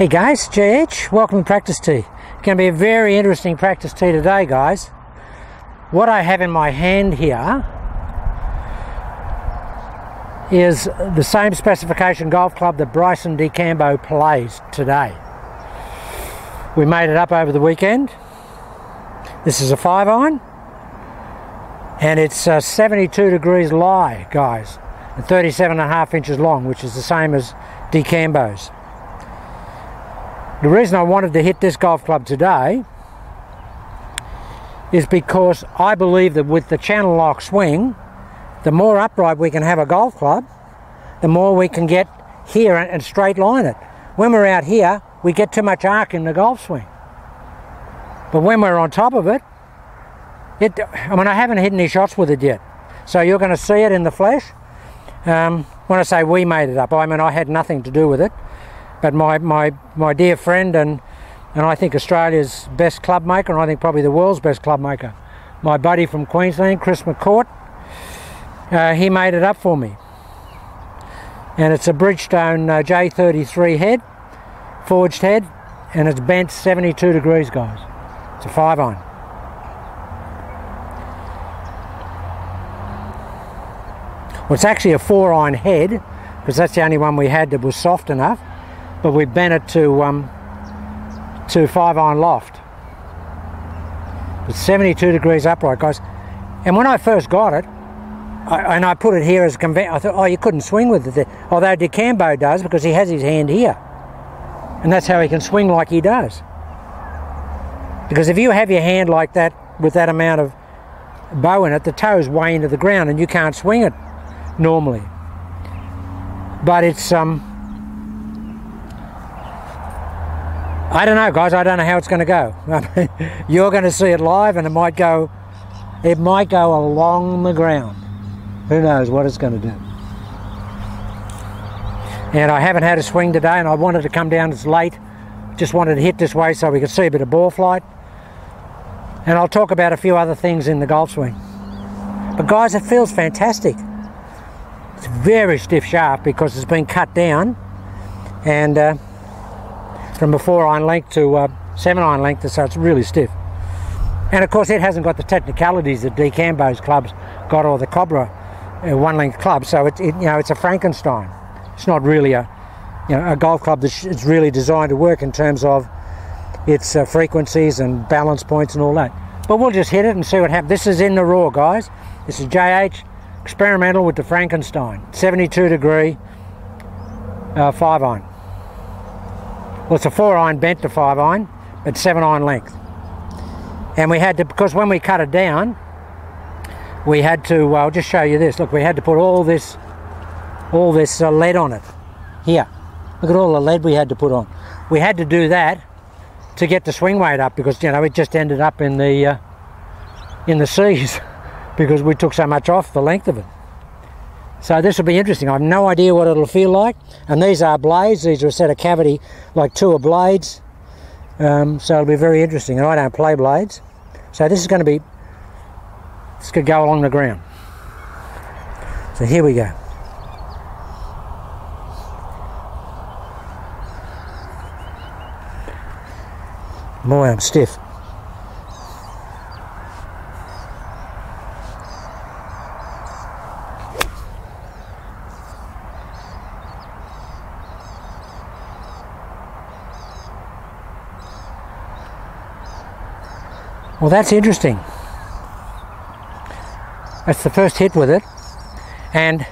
Hey guys, JH, welcome to Practice Tee. It's going to be a very interesting practice tee today, guys. What I have in my hand here is the same specification golf club that Bryson DeChambeau plays today. We made it up over the weekend. This is a five iron and it's uh, 72 degrees lie, guys, and 37 and a half inches long, which is the same as DeChambeau's. The reason I wanted to hit this golf club today is because I believe that with the channel lock swing, the more upright we can have a golf club, the more we can get here and straight line it. When we're out here, we get too much arc in the golf swing. But when we're on top of it, it I mean, I haven't hit any shots with it yet. So you're going to see it in the flesh. Um, when I say we made it up, I mean I had nothing to do with it. But my, my, my dear friend and, and I think Australia's best club maker, and I think probably the world's best club maker, my buddy from Queensland, Chris McCourt, uh, he made it up for me. And it's a Bridgestone uh, J33 head, forged head, and it's bent 72 degrees, guys. It's a five iron. Well, it's actually a four iron head because that's the only one we had that was soft enough but we bent it to um, to five iron loft. It's 72 degrees upright, guys. And when I first got it, I, and I put it here as a convention, I thought, oh, you couldn't swing with it. Although DeChambeau does because he has his hand here, and that's how he can swing like he does. Because if you have your hand like that with that amount of bow in it, the toes way into the ground, and you can't swing it normally. But it's um, I don't know, guys. I don't know how it's going to go. You're going to see it live, and it might go, it might go along the ground. Who knows what it's going to do? And I haven't had a swing today, and I wanted to come down. It's late. Just wanted to hit this way so we could see a bit of ball flight. And I'll talk about a few other things in the golf swing. But guys, it feels fantastic. It's very stiff shaft because it's been cut down, and. Uh, from a four iron length to uh, seven iron length, so it's really stiff. And of course, it hasn't got the technicalities that DeChambeau's clubs got, or the Cobra uh, one length club. So it, it, you know, it's a Frankenstein. It's not really a, you know, a golf club that's really designed to work in terms of its uh, frequencies and balance points and all that. But we'll just hit it and see what happens. This is in the raw, guys. This is JH experimental with the Frankenstein, 72 degree uh, five iron. Well, it's a four iron bent to five iron, but seven iron length. And we had to, because when we cut it down, we had to, well, I'll just show you this. Look, we had to put all this, all this uh, lead on it. Here, look at all the lead we had to put on. We had to do that to get the swing weight up because, you know, it just ended up in the, uh, in the seas because we took so much off the length of it. So this will be interesting. I have no idea what it'll feel like. And these are blades. These are a set of cavity, like two of blades. Um, so it'll be very interesting. And I don't play blades. So this is going to be, this could go along the ground. So here we go. Boy, I'm stiff. Well, that's interesting. That's the first hit with it. And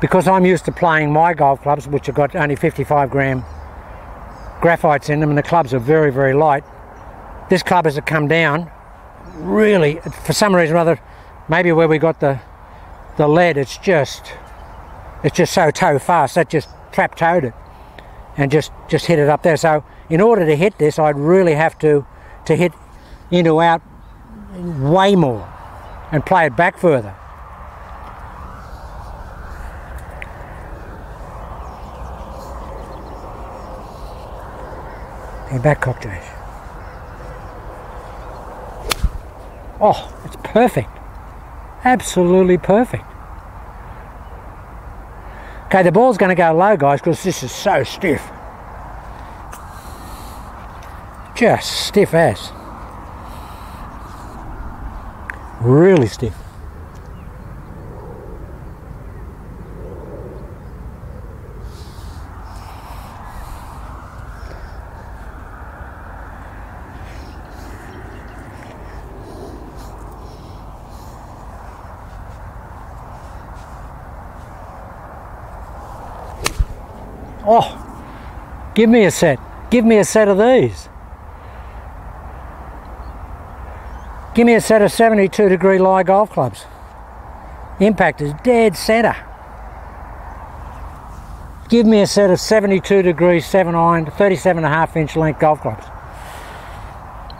because I'm used to playing my golf clubs, which have got only 55 gram graphites in them, and the clubs are very, very light, this club has come down really, for some reason or other, maybe where we got the the lead, it's just it's just so toe fast that just trap toed it and just just hit it up there. So in order to hit this, I'd really have to to hit into out way more and play it back further. Hey, back cocktail. Oh, it's perfect. Absolutely perfect. Okay, the ball's going to go low, guys, because this is so stiff. Just stiff as. Really stiff. Oh, give me a set. Give me a set of these. Give me a set of 72 degree lie golf clubs. Impact is dead centre. Give me a set of 72 degree 7 iron, 37 and a half inch length golf clubs.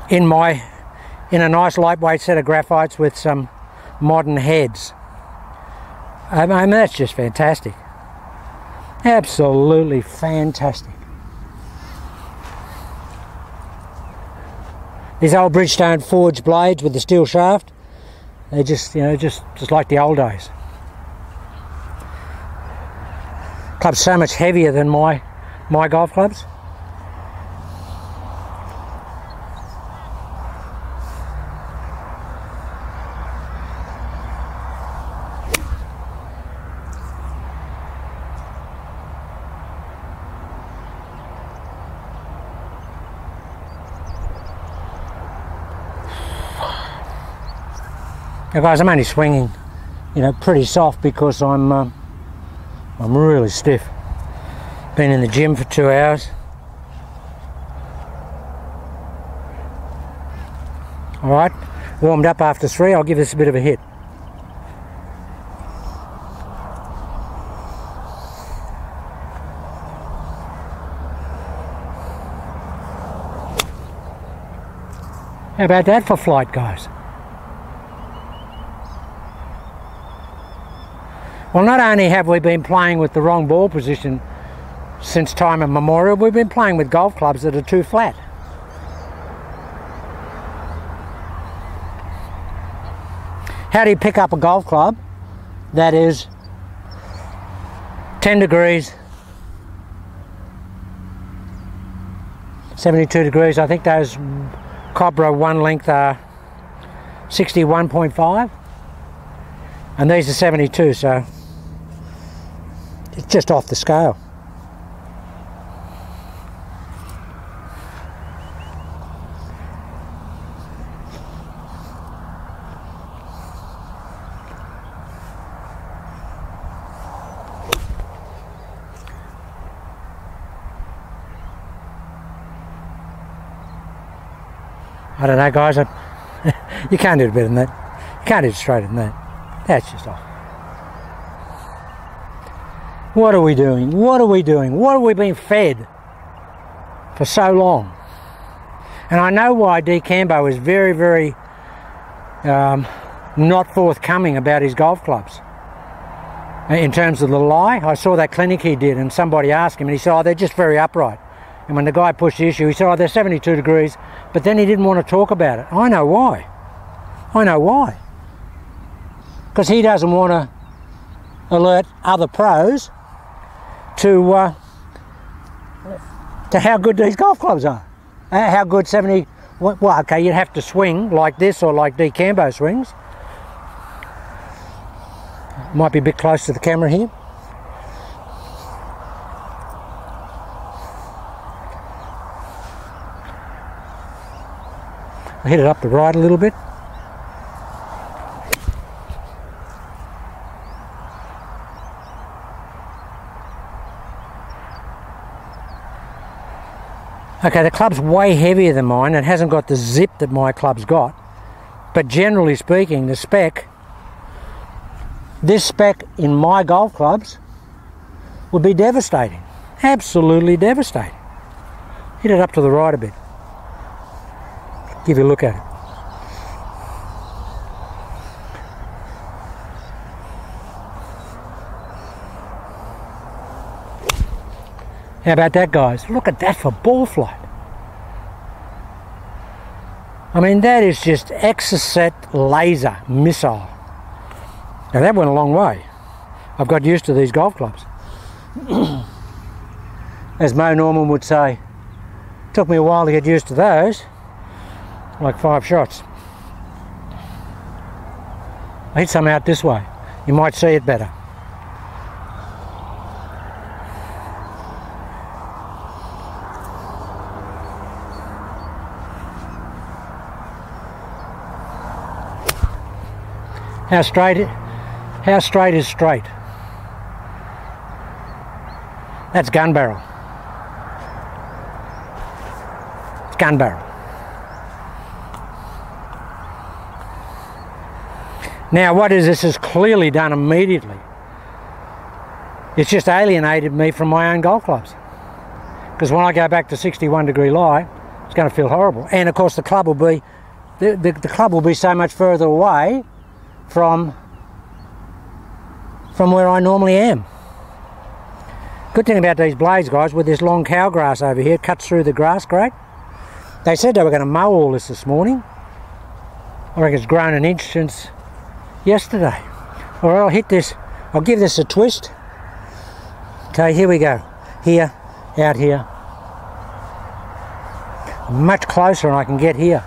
In my, in a nice lightweight set of graphites with some modern heads. I mean, that's just fantastic. Absolutely fantastic. These old Bridgestone forged blades with the steel shaft, they just, you know, just, just like the old days. Club's so much heavier than my, my golf clubs. Now guys, I'm only swinging, you know, pretty soft because I'm, um, I'm really stiff. Been in the gym for two hours. All right, warmed up after three. I'll give this a bit of a hit. How about that for flight, guys? Well, not only have we been playing with the wrong ball position since time immemorial, we've been playing with golf clubs that are too flat. How do you pick up a golf club that is 10 degrees, 72 degrees? I think those Cobra one length are 61.5 and these are 72 so it's just off the scale. I don't know guys, I, you can't do it better than that. You can't do it straighter than that. That's just off. What are we doing? What are we doing? What are we being fed for so long? And I know why D. DeChambeau is very, very um, not forthcoming about his golf clubs. In terms of the lie, I saw that clinic he did and somebody asked him and he said, oh, they're just very upright. And when the guy pushed the issue, he said, oh, they're 72 degrees, but then he didn't want to talk about it. I know why. I know why. Because he doesn't want to alert other pros to uh, to how good these golf clubs are. Uh, how good 70, well, okay, you'd have to swing like this or like DeChambeau swings. Might be a bit close to the camera here. I hit it up the right a little bit. Okay, the club's way heavier than mine and hasn't got the zip that my club's got. But generally speaking, the spec, this spec in my golf clubs would be devastating. Absolutely devastating. Hit it up to the right a bit. Give you a look at it. How about that, guys? Look at that for ball flight. I mean, that is just Exocet laser missile. Now, that went a long way. I've got used to these golf clubs. As Mo Norman would say, Took me a while to get used to those, like five shots. I hit some out this way. You might see it better. How straight? How straight is straight? That's gun barrel. It's gun barrel. Now, what is this is clearly done immediately. It's just alienated me from my own golf clubs. Because when I go back to 61 degree lie, it's going to feel horrible. And of course, the club will be the, the, the club will be so much further away from from where I normally am. Good thing about these blades, guys, with this long cow grass over here, cuts through the grass great. They said they were going to mow all this this morning. I reckon it's grown an inch since yesterday. All right, I'll hit this. I'll give this a twist. Okay, here we go. Here, out here. Much closer than I can get here.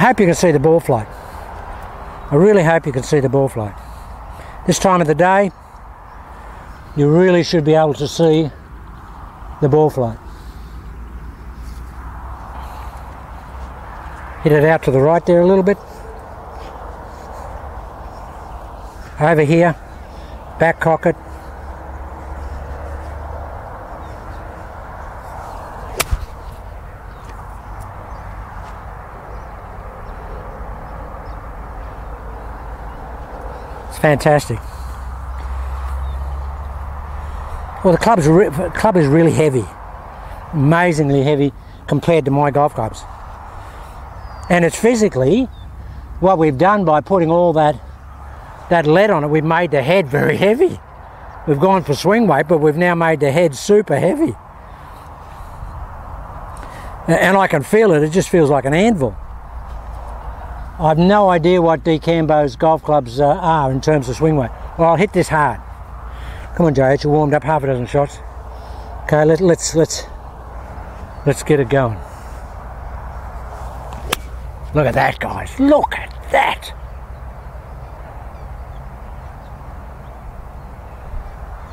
I hope you can see the ball flight. I really hope you can see the ball flight. This time of the day, you really should be able to see the ball flight. Hit it out to the right there a little bit. Over here, back cock it. Fantastic. Well, the club's club is really heavy, amazingly heavy compared to my golf clubs. And it's physically what we've done by putting all that that lead on it. We've made the head very heavy. We've gone for swing weight, but we've now made the head super heavy. And I can feel it. It just feels like an anvil. I've no idea what DeChambeau's golf clubs uh, are in terms of swing weight. Well, I'll hit this hard. Come on, Joe. You warmed up half a dozen shots. Okay, let, let's let's let's get it going. Look at that, guys. Look at that.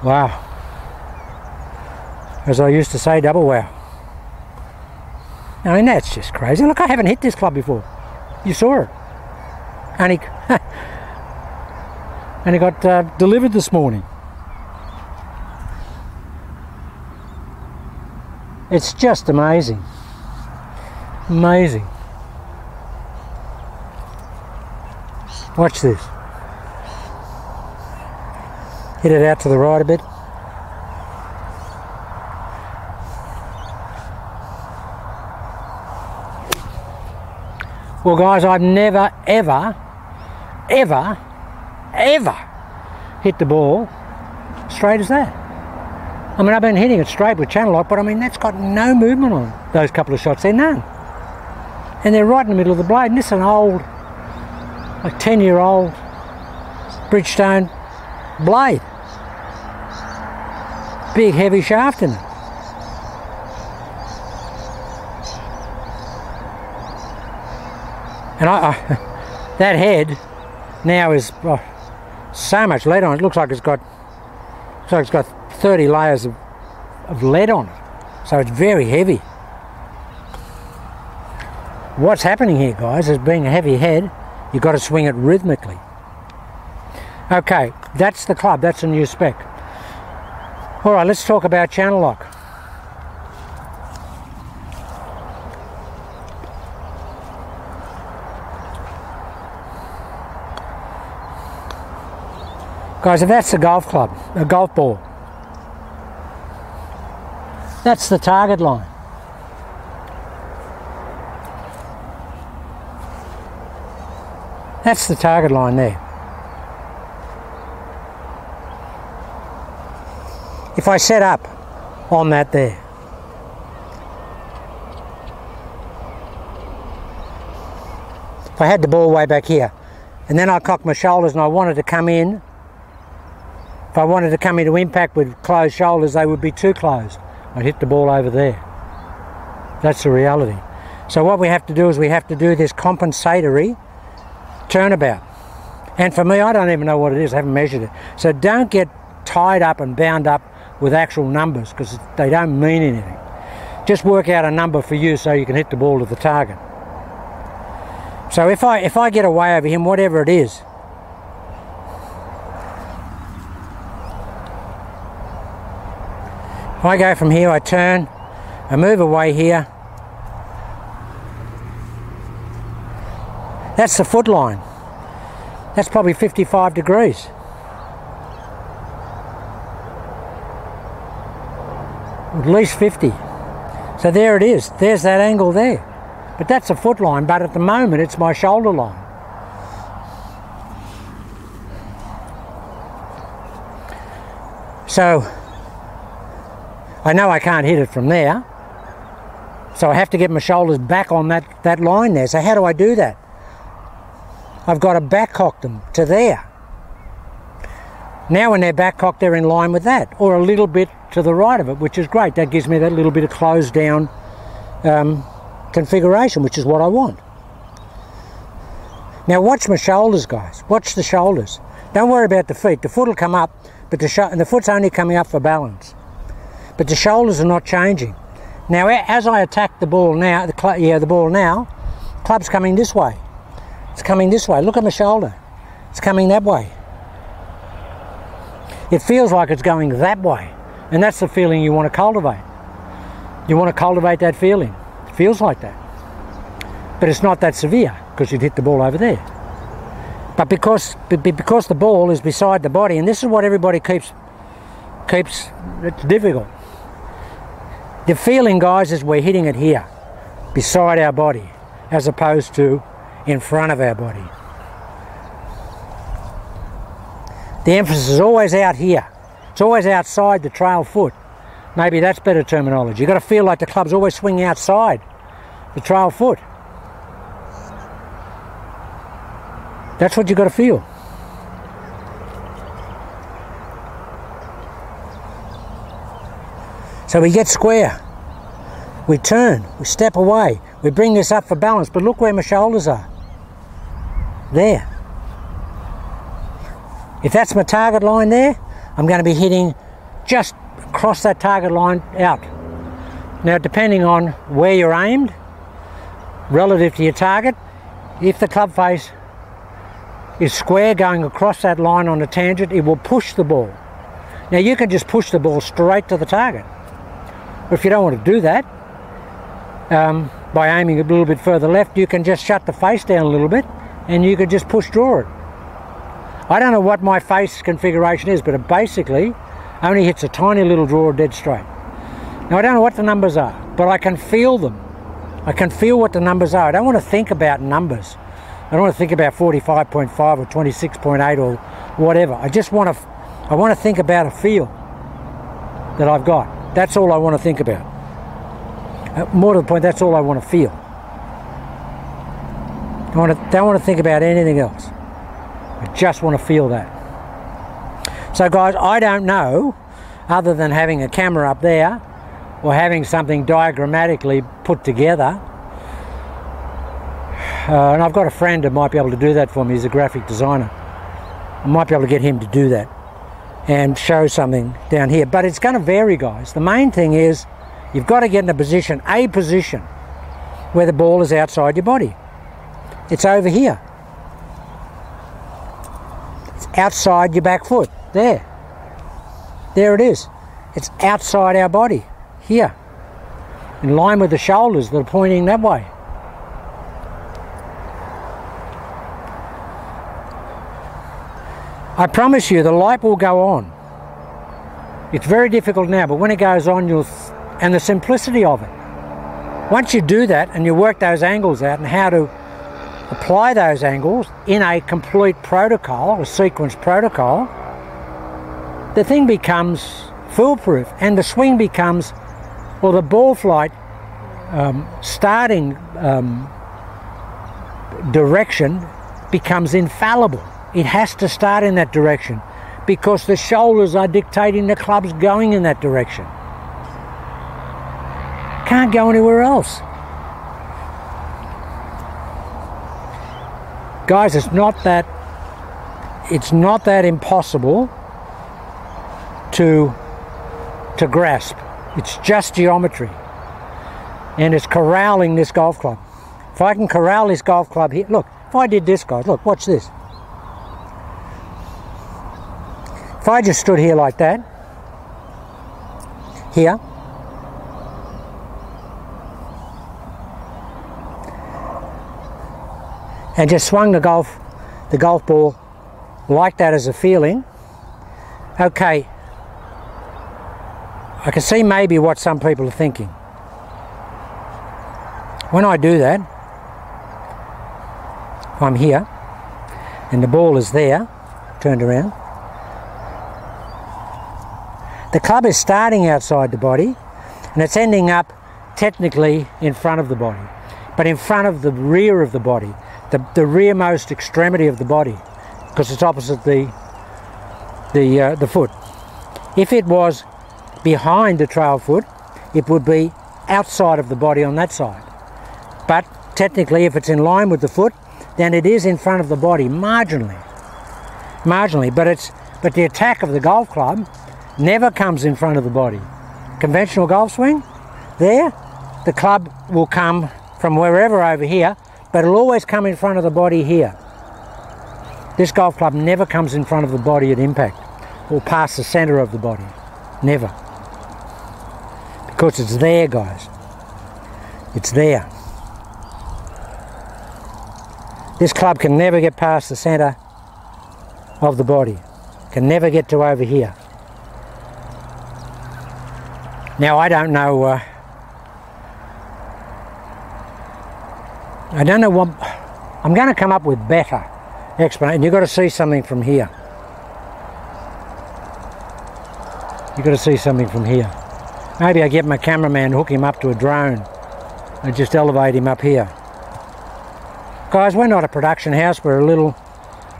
Wow. As I used to say, double wow. I mean, that's just crazy. Look, I haven't hit this club before. You saw it and he and he got uh, delivered this morning. It's just amazing. Amazing. Watch this. Hit it out to the right a bit. Well, guys, I've never, ever ever, ever hit the ball straight as that. I mean, I've been hitting it straight with channel lock, but I mean, that's got no movement on those couple of shots. They're none. And they're right in the middle of the blade. And this is an old, like 10 year old Bridgestone blade. Big heavy shaft in it. And I, I that head now is oh, so much lead on it. Looks like it's got so it's got 30 layers of, of lead on it. So it's very heavy. What's happening here, guys, is being a heavy head, you've got to swing it rhythmically. Okay, that's the club. That's a new spec. All right, let's talk about channel lock. Guys, if that's a golf club, a golf ball, that's the target line. That's the target line there. If I set up on that there, if I had the ball way back here, and then I cocked my shoulders and I wanted to come in If I wanted to come into impact with closed shoulders, they would be too closed. I'd hit the ball over there. That's the reality. So what we have to do is we have to do this compensatory turnabout. And for me, I don't even know what it is. I haven't measured it. So don't get tied up and bound up with actual numbers because they don't mean anything. Just work out a number for you so you can hit the ball to the target. So if I if I get away over him, whatever it is, I go from here, I turn, I move away here. That's the foot line. That's probably 55 degrees. At least 50. So there it is. There's that angle there. But that's a foot line, but at the moment it's my shoulder line. So I know I can't hit it from there. So I have to get my shoulders back on that, that line there. So how do I do that? I've got to back cock them to there. Now when they're back cocked, they're in line with that, or a little bit to the right of it, which is great. That gives me that little bit of closed down um, configuration, which is what I want. Now watch my shoulders, guys. Watch the shoulders. Don't worry about the feet. The foot will come up, but the, and the foot's only coming up for balance. But the shoulders are not changing. Now, as I attack the ball now, the yeah, the ball now, club's coming this way. It's coming this way. Look at my shoulder. It's coming that way. It feels like it's going that way. And that's the feeling you want to cultivate. You want to cultivate that feeling. It feels like that. But it's not that severe because you'd hit the ball over there. But because because the ball is beside the body, and this is what everybody keeps keeps it's difficult. The feeling, guys, is we're hitting it here, beside our body, as opposed to in front of our body. The emphasis is always out here. It's always outside the trail foot. Maybe that's better terminology. You've got to feel like the club's always swinging outside the trail foot. That's what you've got to feel. So we get square. We turn, we step away, we bring this up for balance, but look where my shoulders are. There. If that's my target line there, I'm going to be hitting just across that target line out. Now, depending on where you're aimed, relative to your target, if the club face is square going across that line on a tangent, it will push the ball. Now, you can just push the ball straight to the target. If you don't want to do that, um, by aiming a little bit further left, you can just shut the face down a little bit and you could just push draw it. I don't know what my face configuration is, but it basically only hits a tiny little draw dead straight. Now I don't know what the numbers are, but I can feel them. I can feel what the numbers are. I don't want to think about numbers. I don't want to think about 45.5 or 26.8 or whatever. I just want to, I want to think about a feel that I've got. That's all I want to think about. Uh, more to the point, that's all I want to feel. I want to, don't want to think about anything else. I just want to feel that. So guys, I don't know, other than having a camera up there, or having something diagrammatically put together, uh, and I've got a friend that might be able to do that for me, he's a graphic designer. I might be able to get him to do that and show something down here. But it's going to vary, guys. The main thing is you've got to get in a position, a position, where the ball is outside your body. It's over here It's outside your back foot. There. There it is. It's outside our body. Here. In line with the shoulders that are pointing that way. I promise you the light will go on. It's very difficult now, but when it goes on, you'll, and the simplicity of it. Once you do that and you work those angles out and how to apply those angles in a complete protocol, a sequence protocol, the thing becomes foolproof and the swing becomes, or the ball flight um, starting um, direction becomes infallible. It has to start in that direction because the shoulders are dictating the club's going in that direction. Can't go anywhere else. Guys, it's not that it's not that impossible to to grasp. It's just geometry. And it's corralling this golf club. If I can corral this golf club here, look, if I did this, guys, look, watch this. If I just stood here like that, here, and just swung the golf, the golf ball like that as a feeling, okay, I can see maybe what some people are thinking. When I do that, I'm here and the ball is there, turned around. The club is starting outside the body and it's ending up technically in front of the body, but in front of the rear of the body, the, the rearmost extremity of the body, because it's opposite the, the, uh, the foot. If it was behind the trail foot, it would be outside of the body on that side. But technically, if it's in line with the foot, then it is in front of the body marginally. Marginally, but it's but the attack of the golf club never comes in front of the body. Conventional golf swing, there, the club will come from wherever over here, but it'll always come in front of the body here. This golf club never comes in front of the body at impact or past the centre of the body. Never. Because it's there, guys. It's there. This club can never get past the centre of the body. Can never get to over here. Now I don't know. Uh, I don't know what. I'm going to come up with better explanation. You've got to see something from here. You've got to see something from here. Maybe I get my cameraman, hook him up to a drone, and just elevate him up here. Guys, we're not a production house, we're a little...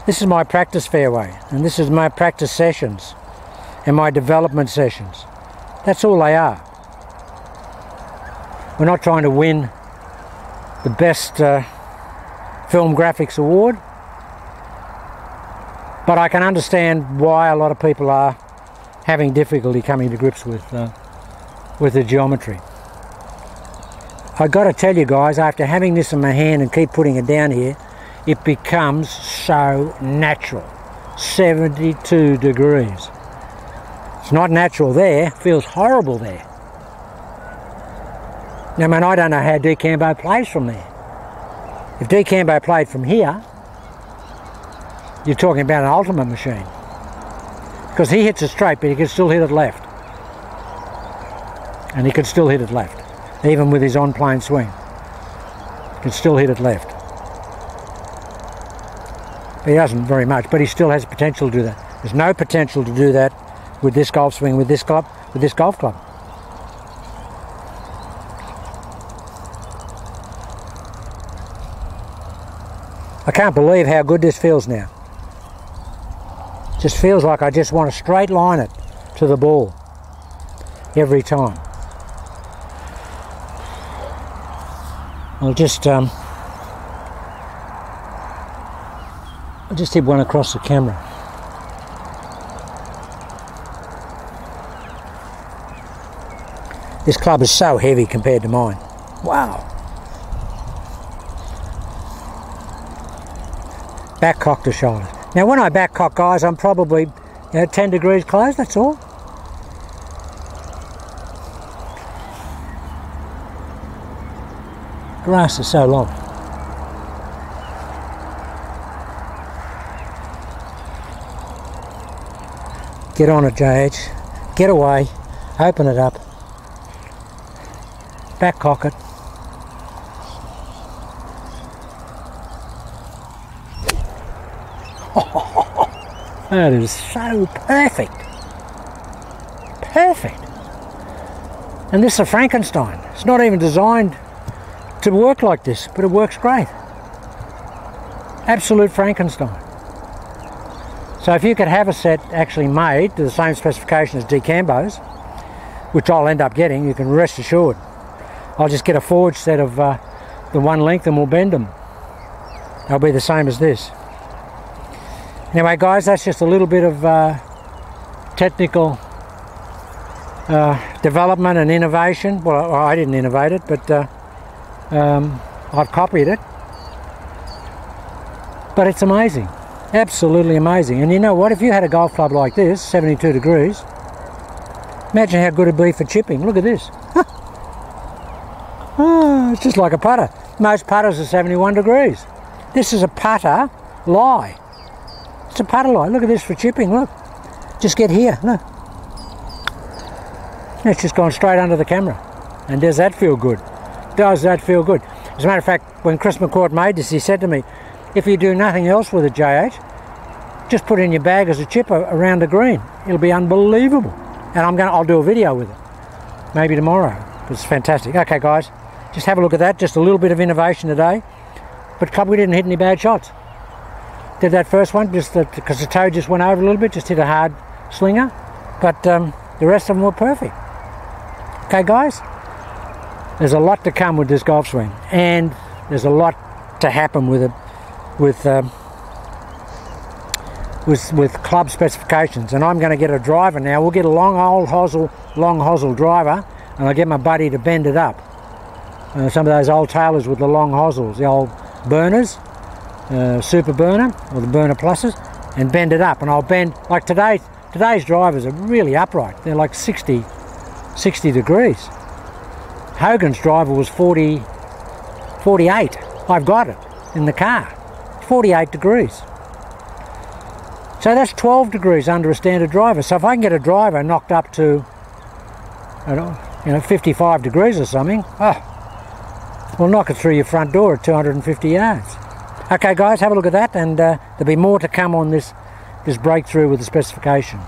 This is my practice fairway, and this is my practice sessions, and my development sessions. That's all they are. We're not trying to win the best uh, film graphics award, but I can understand why a lot of people are having difficulty coming to grips with uh, with the geometry. I've got to tell you guys, after having this in my hand and keep putting it down here, it becomes so natural. 72 degrees. It's not natural there, feels horrible there. Now, man, I don't know how DeChambeau plays from there. If DeChambeau played from here, you're talking about an ultimate machine. Because he hits it straight, but he can still hit it left. And he can still hit it left even with his on-plane swing. He Can still hit it left. He doesn't very much, but he still has potential to do that. There's no potential to do that with this golf swing, with this club, with this golf club. I can't believe how good this feels now. Just feels like I just want to straight line it to the ball every time. I'll just um, I'll just hit one across the camera. This club is so heavy compared to mine. Wow. Back cock to shoulder. Now when I back cock guys I'm probably you know, 10 degrees closed, that's all. grass is so long. Get on it, JH. Get away. Open it up. Back cock it. that is so perfect. Perfect. And this is a Frankenstein. It's not even designed to work like this, but it works great. Absolute Frankenstein. So if you could have a set actually made to the same specification as DeChambeau's, which I'll end up getting, you can rest assured. I'll just get a forged set of uh, the one length and we'll bend them. They'll be the same as this. Anyway guys, that's just a little bit of uh, technical uh, development and innovation. Well, I didn't innovate it, but uh, um, I've copied it. But it's amazing, absolutely amazing. And you know what? If you had a golf club like this, 72 degrees, imagine how good it'd be for chipping. Look at this. it's just like a putter. Most putters are 71 degrees. This is a putter lie. It's a putter lie. Look at this for chipping. Look. Just get here. Look. It's just gone straight under the camera. And does that feel good? Does that feel good? As a matter of fact, when Chris McCourt made this, he said to me, if you do nothing else with a J8, just put in your bag as a chipper around the green. It'll be unbelievable. And I'm going to, I'll do a video with it. Maybe tomorrow. It's fantastic. Okay, guys, just have a look at that. Just a little bit of innovation today. But club, we didn't hit any bad shots. Did that first one just because the toe just went over a little bit, just hit a hard slinger. But um, the rest of them were perfect. Okay, guys? There's a lot to come with this golf swing, and there's a lot to happen with it, with um, with with club specifications. And I'm going to get a driver now. We'll get a long old hosel, long hosel driver, and I'll get my buddy to bend it up. Uh, some of those old Taylors with the long hosels, the old burners, uh, super burner or the burner pluses, and bend it up. And I'll bend like today. Today's drivers are really upright. They're like 60 60 degrees. Hogan's driver was 40, 48. I've got it in the car. 48 degrees. So that's 12 degrees under a standard driver. So if I can get a driver knocked up to, you know, 55 degrees or something, oh, we'll knock it through your front door at 250 yards. Okay, guys, have a look at that, and uh, there'll be more to come on this this breakthrough with the specification.